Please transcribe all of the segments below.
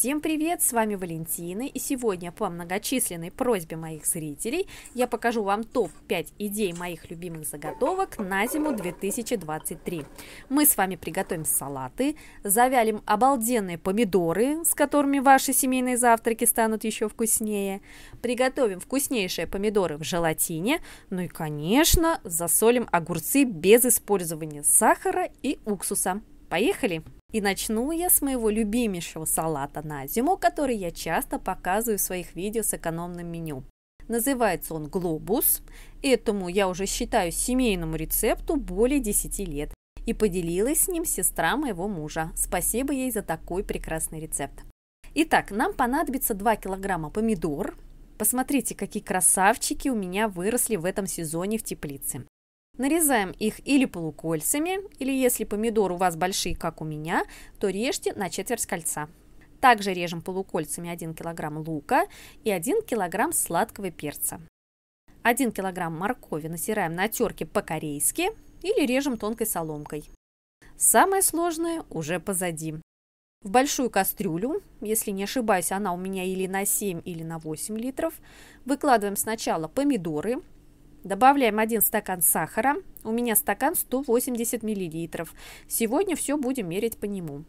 Всем привет, с вами Валентина, и сегодня по многочисленной просьбе моих зрителей я покажу вам топ-5 идей моих любимых заготовок на зиму 2023. Мы с вами приготовим салаты, завялим обалденные помидоры, с которыми ваши семейные завтраки станут еще вкуснее, приготовим вкуснейшие помидоры в желатине, ну и, конечно, засолим огурцы без использования сахара и уксуса. Поехали! И начну я с моего любимейшего салата на зиму, который я часто показываю в своих видео с экономным меню. Называется он «Глобус». Этому я уже считаю семейному рецепту более 10 лет. И поделилась с ним сестра моего мужа. Спасибо ей за такой прекрасный рецепт. Итак, нам понадобится 2 килограмма помидор. Посмотрите, какие красавчики у меня выросли в этом сезоне в теплице. Нарезаем их или полукольцами, или если помидоры у вас большие, как у меня, то режьте на четверть кольца. Также режем полукольцами 1 кг лука и 1 кг сладкого перца. 1 кг моркови натираем на терке по-корейски или режем тонкой соломкой. Самое сложное уже позади. В большую кастрюлю, если не ошибаюсь, она у меня или на 7, или на 8 литров, выкладываем сначала помидоры, Добавляем 1 стакан сахара. У меня стакан 180 мл. Сегодня все будем мерить по нему.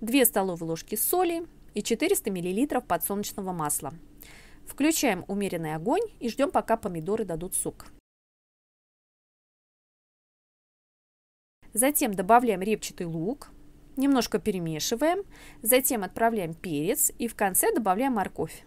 2 столовые ложки соли и 400 мл подсолнечного масла. Включаем умеренный огонь и ждем, пока помидоры дадут сок. Затем добавляем репчатый лук, немножко перемешиваем, затем отправляем перец и в конце добавляем морковь.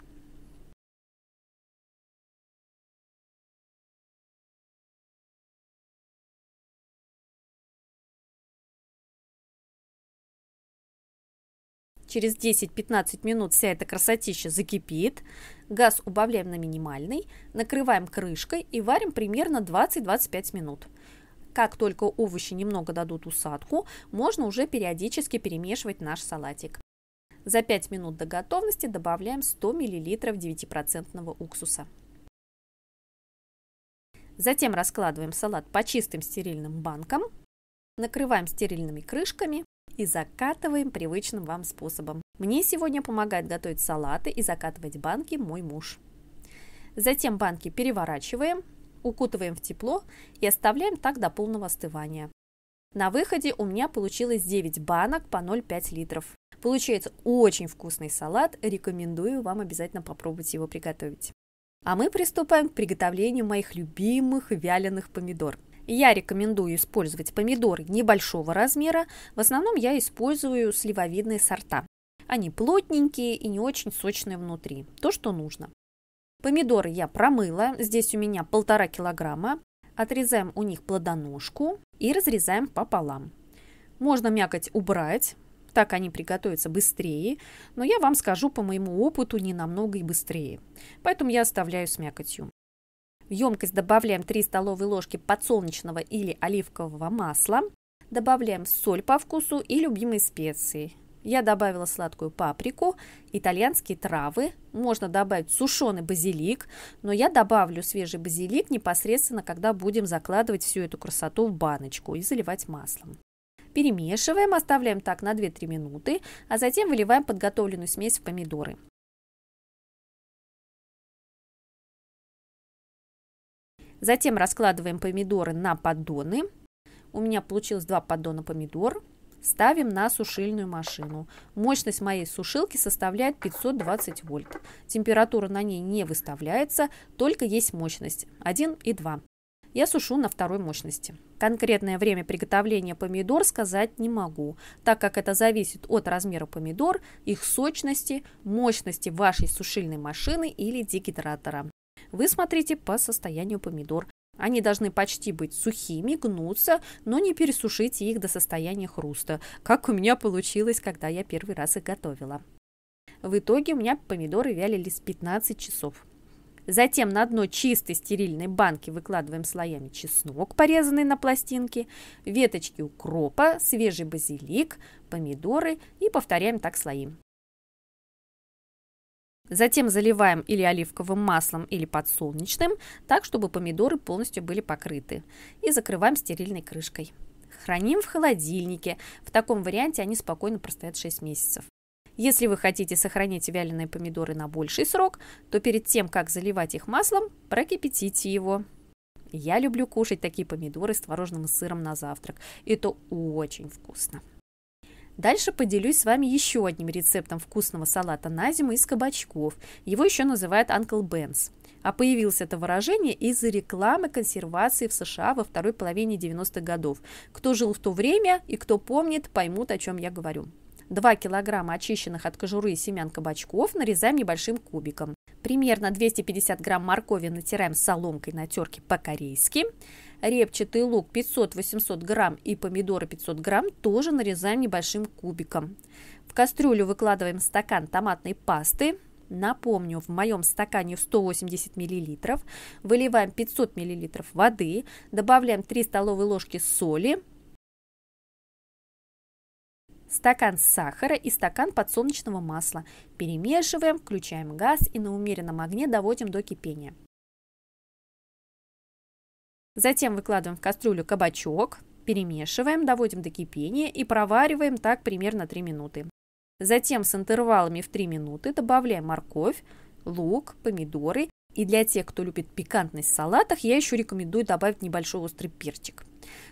Через 10-15 минут вся эта красотища закипит. Газ убавляем на минимальный, накрываем крышкой и варим примерно 20-25 минут. Как только овощи немного дадут усадку, можно уже периодически перемешивать наш салатик. За 5 минут до готовности добавляем 100 мл 9% уксуса. Затем раскладываем салат по чистым стерильным банкам, накрываем стерильными крышками и закатываем привычным вам способом. Мне сегодня помогает готовить салаты и закатывать банки мой муж. Затем банки переворачиваем, укутываем в тепло и оставляем так до полного остывания. На выходе у меня получилось 9 банок по 0,5 литров. Получается очень вкусный салат, рекомендую вам обязательно попробовать его приготовить. А мы приступаем к приготовлению моих любимых вяленых помидор. Я рекомендую использовать помидоры небольшого размера. В основном я использую сливовидные сорта. Они плотненькие и не очень сочные внутри. То, что нужно. Помидоры я промыла. Здесь у меня полтора килограмма. Отрезаем у них плодоножку и разрезаем пополам. Можно мякоть убрать, так они приготовятся быстрее, но я вам скажу по моему опыту не намного и быстрее. Поэтому я оставляю с мякотью. В емкость добавляем 3 столовые ложки подсолнечного или оливкового масла. Добавляем соль по вкусу и любимые специи. Я добавила сладкую паприку, итальянские травы, можно добавить сушеный базилик, но я добавлю свежий базилик непосредственно, когда будем закладывать всю эту красоту в баночку и заливать маслом. Перемешиваем, оставляем так на 2-3 минуты, а затем выливаем подготовленную смесь в помидоры. Затем раскладываем помидоры на поддоны. У меня получилось два поддона помидор. Ставим на сушильную машину. Мощность моей сушилки составляет 520 вольт. Температура на ней не выставляется, только есть мощность 1 и 2. Я сушу на второй мощности. Конкретное время приготовления помидор сказать не могу, так как это зависит от размера помидор, их сочности, мощности вашей сушильной машины или дегидратора. Вы смотрите по состоянию помидор. Они должны почти быть сухими, гнуться, но не пересушите их до состояния хруста, как у меня получилось, когда я первый раз их готовила. В итоге у меня помидоры вялились 15 часов. Затем на дно чистой стерильной банки выкладываем слоями чеснок, порезанный на пластинки, веточки укропа, свежий базилик, помидоры и повторяем так слои. Затем заливаем или оливковым маслом, или подсолнечным, так, чтобы помидоры полностью были покрыты. И закрываем стерильной крышкой. Храним в холодильнике. В таком варианте они спокойно простоят 6 месяцев. Если вы хотите сохранить вяленые помидоры на больший срок, то перед тем, как заливать их маслом, прокипятите его. Я люблю кушать такие помидоры с творожным сыром на завтрак. Это очень вкусно. Дальше поделюсь с вами еще одним рецептом вкусного салата на зиму из кабачков. Его еще называют Uncle Ben's. А появилось это выражение из-за рекламы консервации в США во второй половине 90-х годов. Кто жил в то время и кто помнит, поймут, о чем я говорю. 2 килограмма очищенных от кожуры семян кабачков нарезаем небольшим кубиком. Примерно 250 грамм моркови натираем соломкой на терке по-корейски. Репчатый лук 500-800 грамм и помидоры 500 грамм тоже нарезаем небольшим кубиком. В кастрюлю выкладываем стакан томатной пасты. Напомню, в моем стакане 180 мл. Выливаем 500 мл воды. Добавляем 3 столовые ложки соли. Стакан сахара и стакан подсолнечного масла. Перемешиваем, включаем газ и на умеренном огне доводим до кипения. Затем выкладываем в кастрюлю кабачок, перемешиваем, доводим до кипения и провариваем так примерно 3 минуты. Затем с интервалами в 3 минуты добавляем морковь, лук, помидоры. И для тех, кто любит пикантность в салатах, я еще рекомендую добавить небольшой острый перчик.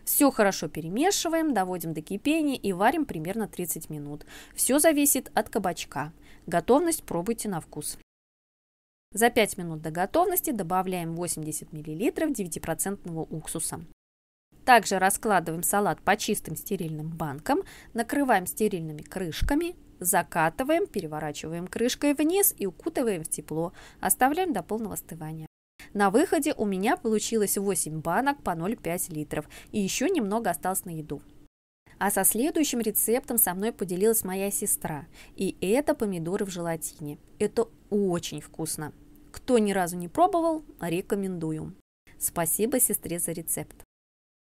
Все хорошо перемешиваем, доводим до кипения и варим примерно 30 минут. Все зависит от кабачка. Готовность пробуйте на вкус. За 5 минут до готовности добавляем 80 мл 9% уксуса. Также раскладываем салат по чистым стерильным банкам, накрываем стерильными крышками, закатываем, переворачиваем крышкой вниз и укутываем в тепло, оставляем до полного остывания. На выходе у меня получилось 8 банок по 0,5 литров и еще немного осталось на еду. А со следующим рецептом со мной поделилась моя сестра. И это помидоры в желатине. Это очень вкусно. Кто ни разу не пробовал, рекомендую. Спасибо сестре за рецепт.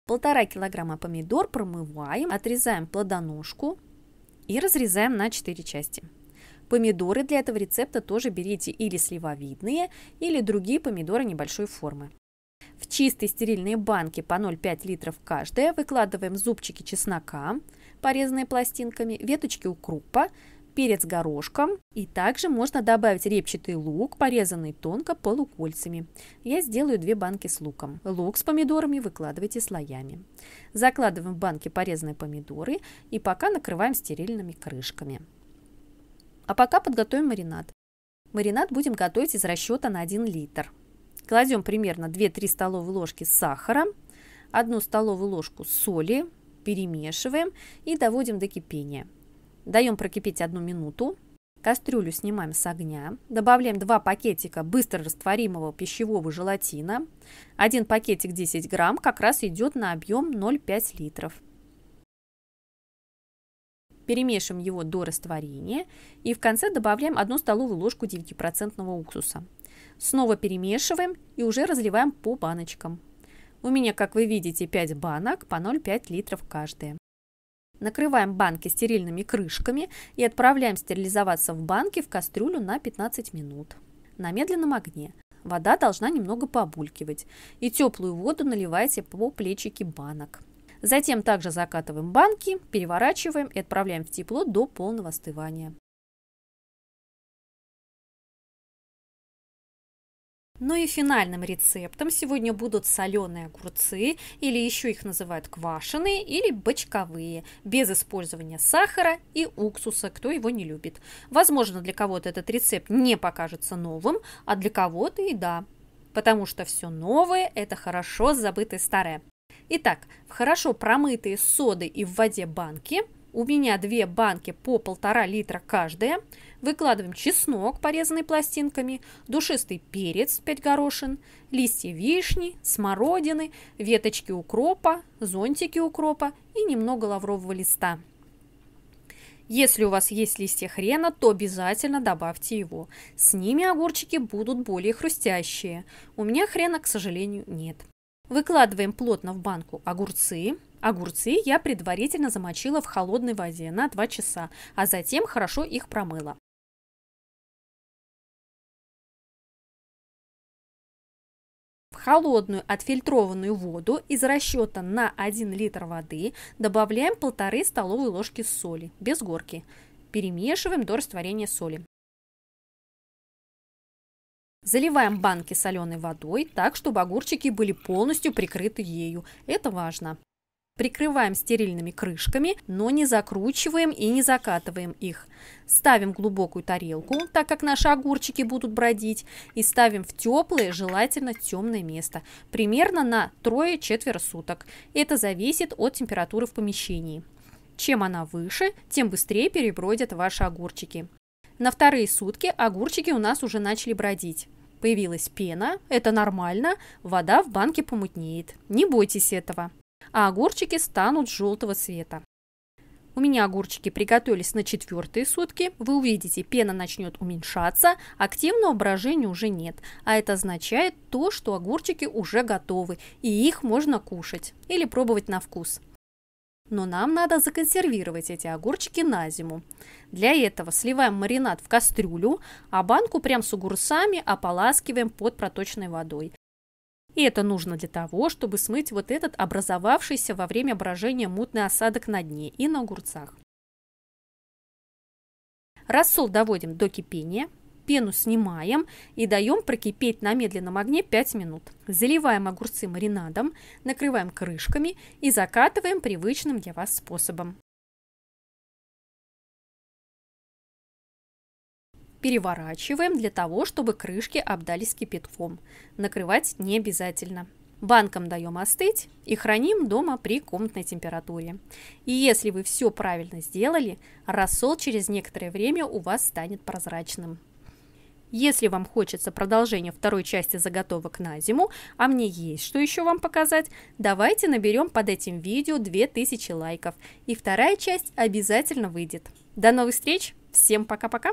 Полтора килограмма помидор промываем, отрезаем плодоножку и разрезаем на 4 части. Помидоры для этого рецепта тоже берите или сливовидные, или другие помидоры небольшой формы. В чистой стерильные банки по 0,5 литров каждая выкладываем зубчики чеснока, порезанные пластинками, веточки укропа, перец горошком и также можно добавить репчатый лук, порезанный тонко полукольцами. Я сделаю две банки с луком. Лук с помидорами выкладывайте слоями. Закладываем в банки порезанные помидоры и пока накрываем стерильными крышками. А пока подготовим маринад. Маринад будем готовить из расчета на 1 литр. Кладем примерно 2-3 столовые ложки сахара, 1 столовую ложку соли, перемешиваем и доводим до кипения. Даем прокипеть 1 минуту. Кастрюлю снимаем с огня. Добавляем 2 пакетика быстро растворимого пищевого желатина. Один пакетик 10 грамм как раз идет на объем 0,5 литров. Перемешиваем его до растворения и в конце добавляем 1 столовую ложку 9% уксуса. Снова перемешиваем и уже разливаем по баночкам. У меня, как вы видите, 5 банок по 0,5 литров каждая. Накрываем банки стерильными крышками и отправляем стерилизоваться в банке в кастрюлю на 15 минут. На медленном огне. Вода должна немного побулькивать. И теплую воду наливайте по плечике банок. Затем также закатываем банки, переворачиваем и отправляем в тепло до полного остывания. Ну и финальным рецептом сегодня будут соленые огурцы, или еще их называют квашеные или бочковые, без использования сахара и уксуса, кто его не любит. Возможно, для кого-то этот рецепт не покажется новым, а для кого-то и да, потому что все новое – это хорошо забытое старое. Итак, в хорошо промытые содой и в воде банки, у меня две банки по полтора литра каждая, выкладываем чеснок, порезанный пластинками, душистый перец 5 горошин, листья вишни, смородины, веточки укропа, зонтики укропа и немного лаврового листа. Если у вас есть листья хрена, то обязательно добавьте его. С ними огурчики будут более хрустящие. У меня хрена, к сожалению, нет. Выкладываем плотно в банку огурцы. Огурцы я предварительно замочила в холодной воде на 2 часа, а затем хорошо их промыла. В холодную отфильтрованную воду из расчета на 1 литр воды добавляем 1,5 столовой ложки соли, без горки. Перемешиваем до растворения соли. Заливаем банки соленой водой так, чтобы огурчики были полностью прикрыты ею. Это важно. Прикрываем стерильными крышками, но не закручиваем и не закатываем их. Ставим глубокую тарелку, так как наши огурчики будут бродить, и ставим в теплое, желательно темное место, примерно на трое-четверо суток. Это зависит от температуры в помещении. Чем она выше, тем быстрее перебродят ваши огурчики. На вторые сутки огурчики у нас уже начали бродить. Появилась пена, это нормально, вода в банке помутнеет. Не бойтесь этого а огурчики станут желтого цвета. У меня огурчики приготовились на четвертые сутки. Вы увидите, пена начнет уменьшаться, активного брожения уже нет. А это означает то, что огурчики уже готовы, и их можно кушать или пробовать на вкус. Но нам надо законсервировать эти огурчики на зиму. Для этого сливаем маринад в кастрюлю, а банку прям с огурцами ополаскиваем под проточной водой. И это нужно для того, чтобы смыть вот этот образовавшийся во время брожения мутный осадок на дне и на огурцах. Рассол доводим до кипения, пену снимаем и даем прокипеть на медленном огне 5 минут. Заливаем огурцы маринадом, накрываем крышками и закатываем привычным для вас способом. Переворачиваем для того, чтобы крышки обдались кипятком. Накрывать не обязательно. Банкам даем остыть и храним дома при комнатной температуре. И если вы все правильно сделали, рассол через некоторое время у вас станет прозрачным. Если вам хочется продолжение второй части заготовок на зиму, а мне есть что еще вам показать, давайте наберем под этим видео 2000 лайков, и вторая часть обязательно выйдет. До новых встреч, всем пока-пока!